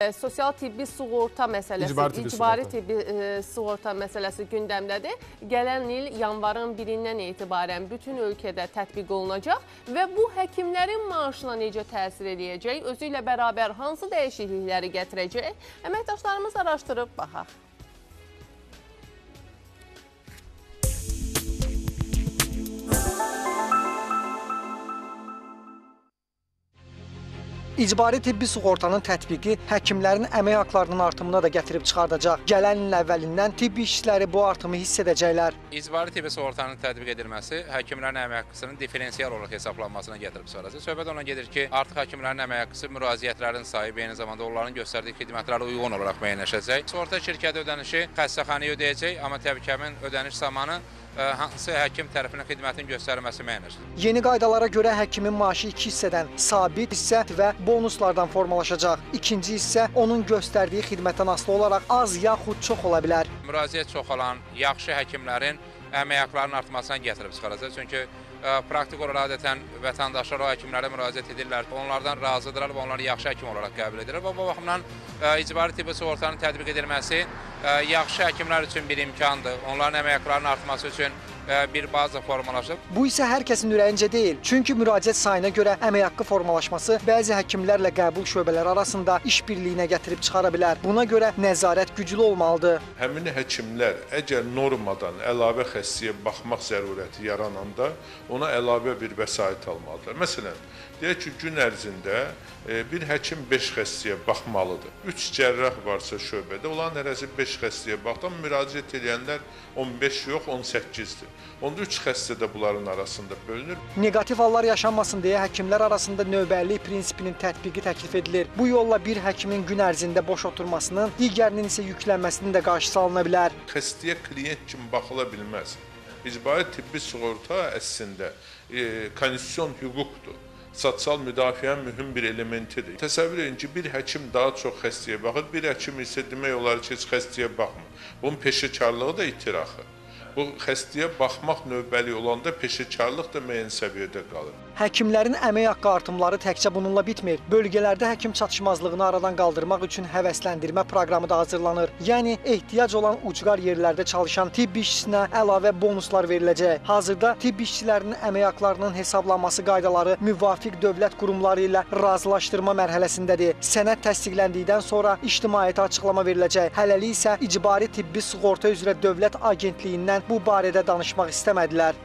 E, Sosial tibbi sığorta məsələsi, İcbari tibbi icbari tibbi e, sığorta məsələsi gündəmdədir. Gələn il yanvarın 1-dən etibarən bütün ölkədə tətbiq olunacaq və bu həkimlərin maaşına necə təsir edəcək, özü ilə bərabər hansı dəyişiklikləri gətirəcək? Əməkdaşlarımız araşdırıb baxaq. İcbari tibbi sığortanın tətbiqi həkimlərin əmək haqlarının artımına da gətirib çıxardacaq. Gələn ilin əvvəlindən tibbi işçiləri bu artımı hiss edəcəklər. İcbari tibbi sığortanın tətbiq edilməsi həkimlərin əmək haqqısının diferensial olaraq hesablanmasına gətirib çıxaracaq. Söhbət ona gedir ki, artıq həkimlərin əmək haqqısı müraciətlərin sayı, eyni zamanda onların göstərdiyi xidmətlərə uyğun olaraq müəyyənləşəcək. Sığorta şirkəti ödənişi xəstəxanaya ödəyəcək, amma təbii ki, həmin ödəniş zamanı hansı həkim tərəfindən xidmətin göstərilməsi müəyyənləşir. Yeni qaydalara görə həkimin maaşı iki hissədən sabit hissə və bonuslardan formalaşacaq. İkinci hissə onun göstərdiyi xidmətdən asılı olaraq az yaxud çox ola bilər. Müraciət çoxalan, yaxşı həkimlərin əmək haqqlarının artmasına gətirib çıxaracaq. Çünki ə, praktik olaraq adətən vətəndaşlar o həkimlərə müraciət edirlər, onlardan razıdırlar və onları yaxşı həkim olaraq qəbul edirlər. Və bu baxımdan ə, icbari tibbi sığortanın tətbiq edilməsi ə, yaxşı həkimlər üçün bir imkandır. Onların əmək haqqlarının artması üçün bir baza formalaşıb. Bu isə hər kəsin ürəyincə deyil. Çünki müraciət sayına görə əmək haqqı formalaşması bəzi həkimlərlə qəbul şöbələri arasında işbirliyinə gətirib çıxara bilər. Buna görə nəzarət güclü olmalıdır. Həmin həkimlər əgər normadan əlavə xəstəyə baxmaq zərurəti yarananda ona əlavə bir vəsait almalıdırlar. Məsələn, deyək ki, gün ərzində e, bir həkim 5 xəstəyə baxmalıdır. 3 cərrah varsa şöbədə, onların hərəsi 5 xəstəyə baxdan müraciət edənlər 15 yox, 18-dir. Onda 3 xəstə də bunların arasında bölünür. Neqativ hallar yaşanmasın deyə həkimlər arasında növbəllik prinsipinin tətbiqi təklif edilir. Bu yolla bir həkimin gün ərzində boş oturmasının, digərinin isə yüklənməsinin də qarşısı alına bilər. Xəstəyə klient kimi baxıla bilməz. İcbari tibbi sığorta əslində e, konstitusion hüquqdur. Sosial müdafiənin mühüm bir elementidir. Təsəvvür edin ki, bir həkim daha çox xəstəyə baxır, bir həkim isə demək olar ki, heç xəstəyə baxmır. Bunun peşəkarlığı da itir axı. Bu xəstəyə baxmaq növbəli olanda peşəkarlıq da müəyyən səviyyədə qalır. Həkimlərin əmək haqqı artımları təkcə bununla bitmir. Bölgələrdə həkim çatışmazlığını aradan qaldırmaq üçün həvəsləndirmə proqramı da hazırlanır. Yəni ehtiyac olan ucqar yerlərdə çalışan tibb işçisinə əlavə bonuslar veriləcək. Hazırda tibb işçilərinin əmək haqqlarının hesablanması qaydaları müvafiq dövlət qurumları ilə razılaşdırma mərhələsindədir. Sənəd təsdiqləndikdən sonra ictimaiyyətə açıqlama veriləcək. Hələlik isə icbari tibbi sığorta üzrə Dövlət Agentliyindən bu barədə danışmaq istəmədilər.